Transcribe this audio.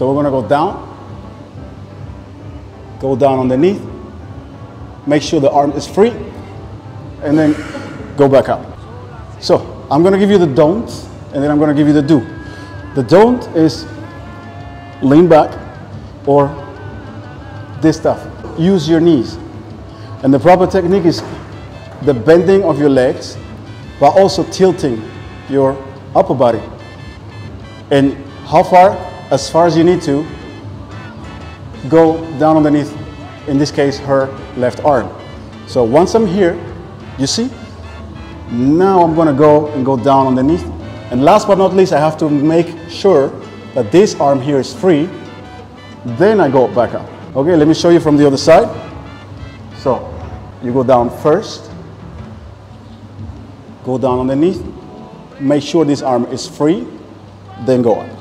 So we're gonna go down, go down underneath, make sure the arm is free, and then go back up. So I'm gonna give you the don't, and then I'm gonna give you the do. The don't is lean back or this stuff. Use your knees. And the proper technique is the bending of your legs, but also tilting your upper body. And how far? As far as you need to. Go down underneath, in this case, her left arm. So once I'm here, you see? Now I'm gonna go and go down underneath. And last but not least, I have to make sure that this arm here is free. Then I go back up. Okay, let me show you from the other side. So you go down first, go down underneath, make sure this arm is free, then go up.